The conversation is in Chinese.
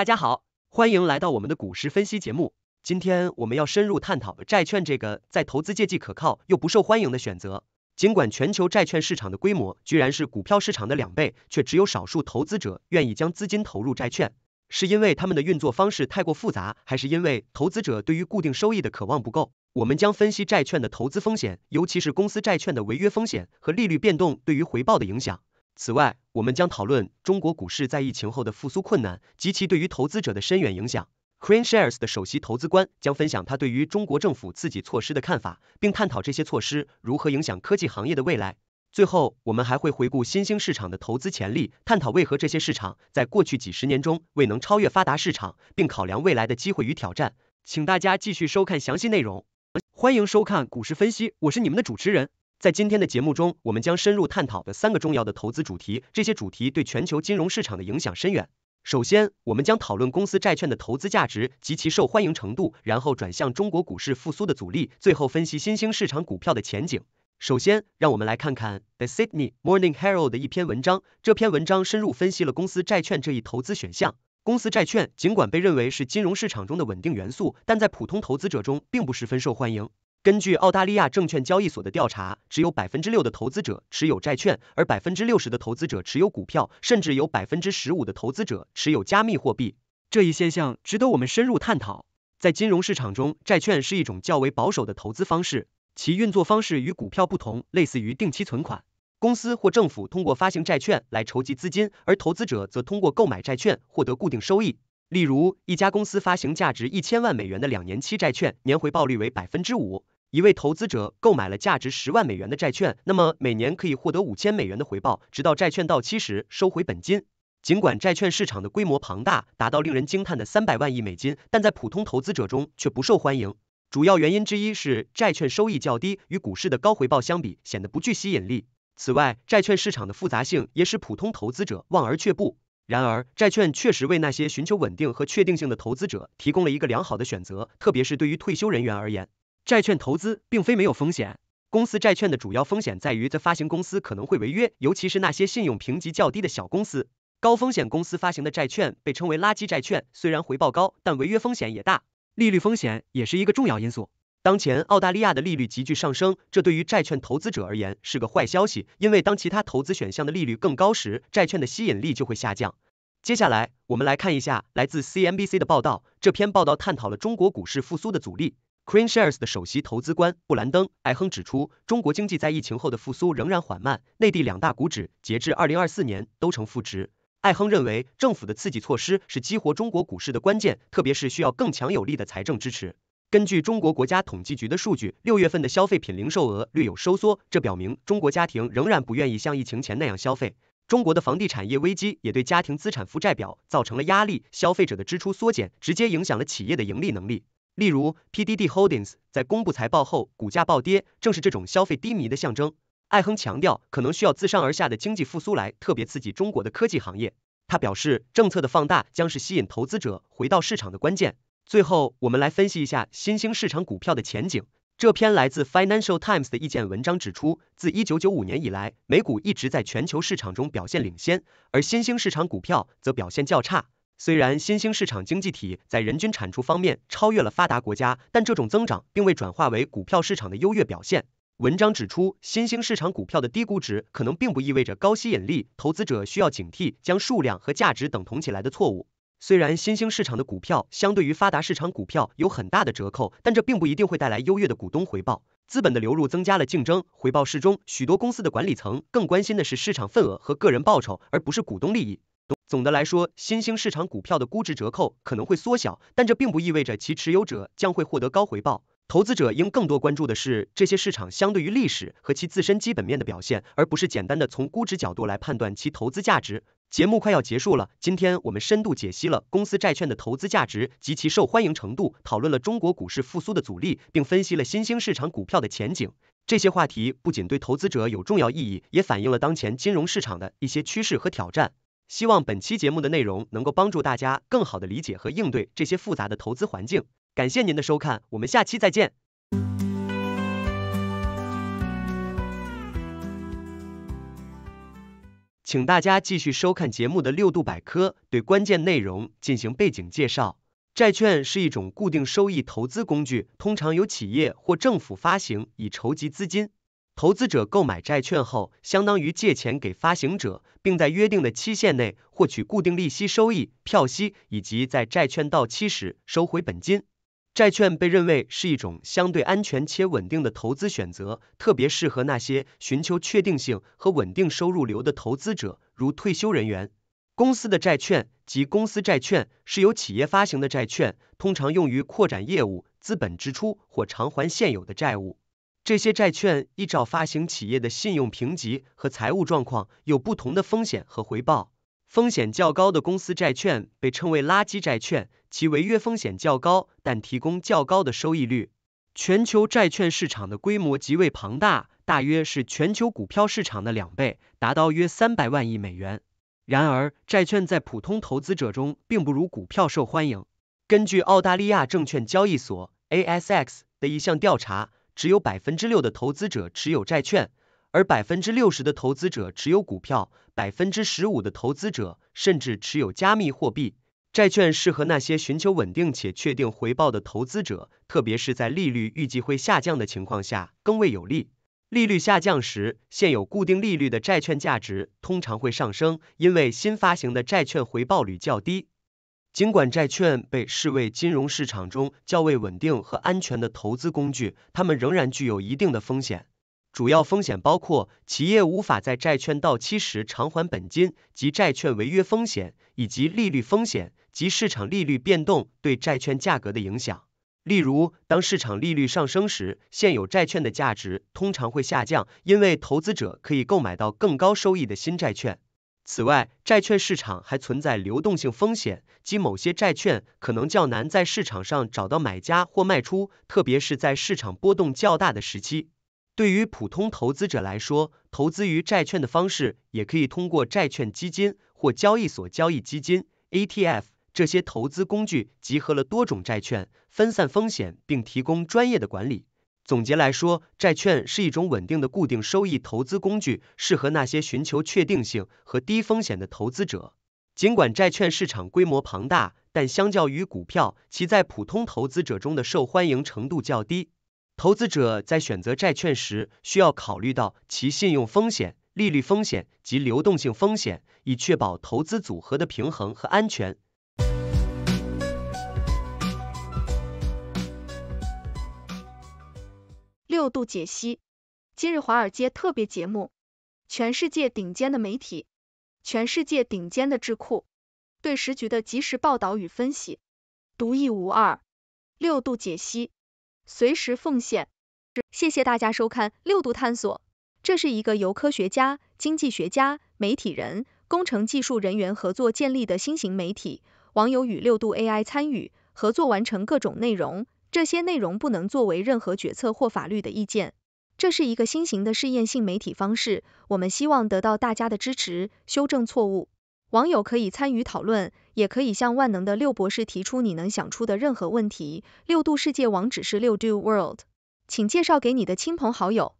大家好，欢迎来到我们的股市分析节目。今天我们要深入探讨债券这个在投资界既可靠又不受欢迎的选择。尽管全球债券市场的规模居然是股票市场的两倍，却只有少数投资者愿意将资金投入债券。是因为他们的运作方式太过复杂，还是因为投资者对于固定收益的渴望不够？我们将分析债券的投资风险，尤其是公司债券的违约风险和利率变动对于回报的影响。此外，我们将讨论中国股市在疫情后的复苏困难及其对于投资者的深远影响。Crane Shares 的首席投资官将分享他对于中国政府刺激措施的看法，并探讨这些措施如何影响科技行业的未来。最后，我们还会回顾新兴市场的投资潜力，探讨为何这些市场在过去几十年中未能超越发达市场，并考量未来的机会与挑战。请大家继续收看详细内容。欢迎收看股市分析，我是你们的主持人。在今天的节目中，我们将深入探讨的三个重要的投资主题，这些主题对全球金融市场的影响深远。首先，我们将讨论公司债券的投资价值及其受欢迎程度，然后转向中国股市复苏的阻力，最后分析新兴市场股票的前景。首先，让我们来看看 The Sydney Morning Herald 的一篇文章。这篇文章深入分析了公司债券这一投资选项。公司债券尽管被认为是金融市场中的稳定元素，但在普通投资者中并不十分受欢迎。根据澳大利亚证券交易所的调查，只有百分之六的投资者持有债券，而百分之六十的投资者持有股票，甚至有百分之十五的投资者持有加密货币。这一现象值得我们深入探讨。在金融市场中，债券是一种较为保守的投资方式，其运作方式与股票不同，类似于定期存款。公司或政府通过发行债券来筹集资金，而投资者则通过购买债券获得固定收益。例如，一家公司发行价值一千万美元的两年期债券，年回报率为百分之五。一位投资者购买了价值十万美元的债券，那么每年可以获得五千美元的回报，直到债券到期时收回本金。尽管债券市场的规模庞大，达到令人惊叹的三百万亿美金，但在普通投资者中却不受欢迎。主要原因之一是债券收益较低，与股市的高回报相比，显得不具吸引力。此外，债券市场的复杂性也使普通投资者望而却步。然而，债券确实为那些寻求稳定和确定性的投资者提供了一个良好的选择，特别是对于退休人员而言。债券投资并非没有风险，公司债券的主要风险在于在发行公司可能会违约，尤其是那些信用评级较低的小公司。高风险公司发行的债券被称为垃圾债券，虽然回报高，但违约风险也大。利率风险也是一个重要因素。当前澳大利亚的利率急剧上升，这对于债券投资者而言是个坏消息，因为当其他投资选项的利率更高时，债券的吸引力就会下降。接下来，我们来看一下来自 CNBC 的报道。这篇报道探讨了中国股市复苏的阻力。CranShares 的首席投资官布兰登·艾亨指出，中国经济在疫情后的复苏仍然缓慢，内地两大股指截至2024年都呈负值。艾亨认为，政府的刺激措施是激活中国股市的关键，特别是需要更强有力的财政支持。根据中国国家统计局的数据，六月份的消费品零售额略有收缩，这表明中国家庭仍然不愿意像疫情前那样消费。中国的房地产业危机也对家庭资产负债表造成了压力，消费者的支出缩减直接影响了企业的盈利能力。例如，PDD Holdings 在公布财报后股价暴跌，正是这种消费低迷的象征。艾亨强调，可能需要自上而下的经济复苏来特别刺激中国的科技行业。他表示，政策的放大将是吸引投资者回到市场的关键。最后，我们来分析一下新兴市场股票的前景。这篇来自 Financial Times 的意见文章指出，自1995年以来，美股一直在全球市场中表现领先，而新兴市场股票则表现较差。虽然新兴市场经济体在人均产出方面超越了发达国家，但这种增长并未转化为股票市场的优越表现。文章指出，新兴市场股票的低估值可能并不意味着高吸引力，投资者需要警惕将数量和价值等同起来的错误。虽然新兴市场的股票相对于发达市场股票有很大的折扣，但这并不一定会带来优越的股东回报。资本的流入增加了竞争，回报适中。许多公司的管理层更关心的是市场份额和个人报酬，而不是股东利益。总的来说，新兴市场股票的估值折扣可能会缩小，但这并不意味着其持有者将会获得高回报。投资者应更多关注的是这些市场相对于历史和其自身基本面的表现，而不是简单的从估值角度来判断其投资价值。节目快要结束了，今天我们深度解析了公司债券的投资价值及其受欢迎程度，讨论了中国股市复苏的阻力，并分析了新兴市场股票的前景。这些话题不仅对投资者有重要意义，也反映了当前金融市场的一些趋势和挑战。希望本期节目的内容能够帮助大家更好的理解和应对这些复杂的投资环境。感谢您的收看，我们下期再见。请大家继续收看节目的六度百科，对关键内容进行背景介绍。债券是一种固定收益投资工具，通常由企业或政府发行以筹集资金。投资者购买债券后，相当于借钱给发行者，并在约定的期限内获取固定利息收益、票息，以及在债券到期时收回本金。债券被认为是一种相对安全且稳定的投资选择，特别适合那些寻求确定性和稳定收入流的投资者，如退休人员。公司的债券及公司债券是由企业发行的债券，通常用于扩展业务、资本支出或偿还现有的债务。这些债券依照发行企业的信用评级和财务状况，有不同的风险和回报。风险较高的公司债券被称为垃圾债券，其违约风险较高，但提供较高的收益率。全球债券市场的规模极为庞大，大约是全球股票市场的两倍，达到约三百万亿美元。然而，债券在普通投资者中并不如股票受欢迎。根据澳大利亚证券交易所 ASX 的一项调查，只有百分之六的投资者持有债券，而百分之六十的投资者持有股票，百分之十五的投资者甚至持有加密货币。债券适合那些寻求稳定且确定回报的投资者，特别是在利率预计会下降的情况下更为有利。利率下降时，现有固定利率的债券价值通常会上升，因为新发行的债券回报率较低。尽管债券被视为金融市场中较为稳定和安全的投资工具，它们仍然具有一定的风险。主要风险包括企业无法在债券到期时偿还本金及债券违约风险，以及利率风险及市场利率变动对债券价格的影响。例如，当市场利率上升时，现有债券的价值通常会下降，因为投资者可以购买到更高收益的新债券。此外，债券市场还存在流动性风险，即某些债券可能较难在市场上找到买家或卖出，特别是在市场波动较大的时期。对于普通投资者来说，投资于债券的方式也可以通过债券基金或交易所交易基金 （ETF）。这些投资工具集合了多种债券，分散风险，并提供专业的管理。总结来说，债券是一种稳定的固定收益投资工具，适合那些寻求确定性和低风险的投资者。尽管债券市场规模庞大，但相较于股票，其在普通投资者中的受欢迎程度较低。投资者在选择债券时，需要考虑到其信用风险、利率风险及流动性风险，以确保投资组合的平衡和安全。六度解析今日华尔街特别节目，全世界顶尖的媒体，全世界顶尖的智库，对时局的及时报道与分析，独一无二。六度解析，随时奉献。谢谢大家收看六度探索，这是一个由科学家、经济学家、媒体人、工程技术人员合作建立的新型媒体，网友与六度 AI 参与合作完成各种内容。这些内容不能作为任何决策或法律的意见。这是一个新型的试验性媒体方式，我们希望得到大家的支持，修正错误。网友可以参与讨论，也可以向万能的六博士提出你能想出的任何问题。六度世界网址是六 do world，请介绍给你的亲朋好友。